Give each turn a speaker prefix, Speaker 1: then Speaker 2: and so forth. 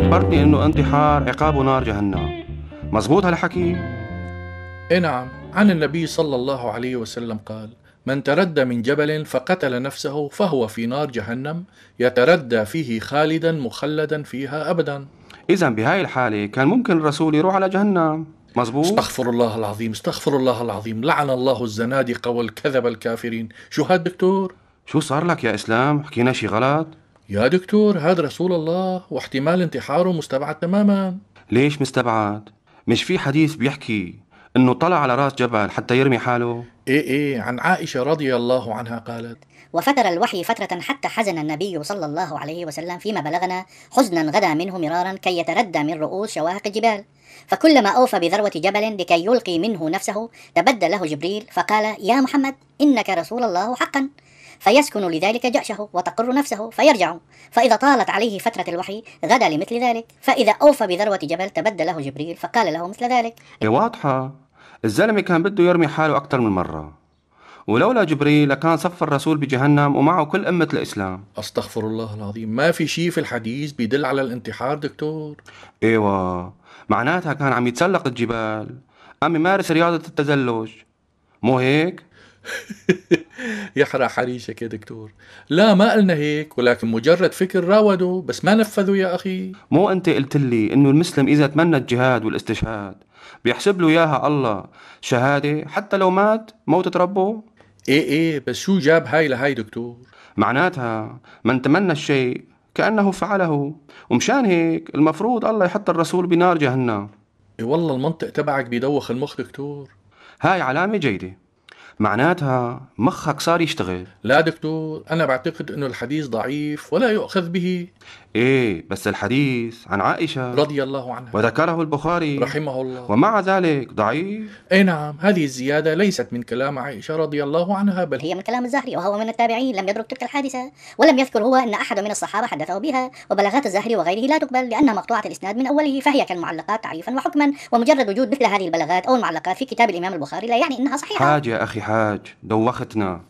Speaker 1: فكرتني إنه انتحار عقابه نار جهنم. مزبوط هالحكي؟
Speaker 2: إيه نعم. عن النبي صلى الله عليه وسلم قال من تردى من جبل فقتل نفسه فهو في نار جهنم يتردى فيه خالدا مخلدا فيها أبدا.
Speaker 1: اذا بهاي الحالة كان ممكن الرسول يروح على جهنم. مزبوط؟
Speaker 2: استغفر الله العظيم استغفر الله العظيم. لعن الله الزنادقة والكذب الكافرين. شو هاد دكتور؟
Speaker 1: شو صار لك يا إسلام؟ حكينا شي غلط؟
Speaker 2: يا دكتور هذا رسول الله واحتمال انتحاره مستبعد تماما.
Speaker 1: ليش مستبعد؟ مش في حديث بيحكي إنه طلع على رأس جبل حتى يرمي حاله؟
Speaker 2: إيه إيه عن عائشة رضي الله عنها قالت.
Speaker 3: وفتر الوحي فترة حتى حزن النبي صلى الله عليه وسلم فيما بلغنا حزنا غدا منه مرارا كي يتردى من رؤوس شواهق الجبال فكلما أوفى بذروة جبل لكي يلقي منه نفسه تبدى له جبريل فقال يا محمد إنك رسول الله حقا. فيسكن لذلك جأشه وتقر نفسه فيرجع. فإذا طالت عليه فترة الوحي غدا لمثل ذلك. فإذا أوفى بذروة جبل تبدى له جبريل فقال له مثل ذلك.
Speaker 1: إيه واضحة. الزلمة كان بده يرمي حاله أكثر من مرة. ولولا جبريل لكان صف الرسول بجهنم ومعه كل أمة الإسلام.
Speaker 2: أستغفر الله العظيم. ما في شيء في الحديث بيدل على الانتحار دكتور؟
Speaker 1: إيوه. معناتها كان عم يتسلق الجبال. عم يمارس رياضة التزلج. مو هيك؟
Speaker 2: يحرق حريشك يا دكتور. لا ما قلنا هيك ولكن مجرد فكر راودوا بس ما نفذوا يا أخي.
Speaker 1: مو أنت قلت لي إنه المسلم إذا تمنى الجهاد والاستشهاد بيحسب له إياها الله شهادة حتى لو مات موتة ربه؟
Speaker 2: إيه إيه بس شو جاب هاي لهاي دكتور؟
Speaker 1: معناتها من تمنى الشيء كأنه فعله. ومشان هيك المفروض الله يحط الرسول بنار جهنم.
Speaker 2: إيه والله المنطق تبعك بيدوخ المخ دكتور.
Speaker 1: هاي علامة جيدة. معناتها مخك صار يشتغل.
Speaker 2: لا دكتور أنا بعتقد أنه الحديث ضعيف ولا يؤخذ به.
Speaker 1: إيه بس الحديث عن عائشة
Speaker 2: رضي الله عنها.
Speaker 1: وذكره البخاري.
Speaker 2: رحمه الله.
Speaker 1: ومع ذلك ضعيف.
Speaker 2: أي نعم هذه الزيادة ليست من كلام عائشة رضي الله عنها بل
Speaker 3: هي من كلام الزهري وهو من التابعين لم يدرك تلك الحادثة. ولم يذكر هو أن أحد من الصحابة حدثه بها وبلاغات الزهري وغيره لا تقبل لأنها مقطوعة الإسناد من أوله فهي كالمعلقات تعريفا وحكما ومجرد وجود مثل هذه البلاغات أو المعلقات في كتاب الإمام البخاري لا يعني أنها صحيحة.
Speaker 1: حاج يا أخي حاج دوختنا.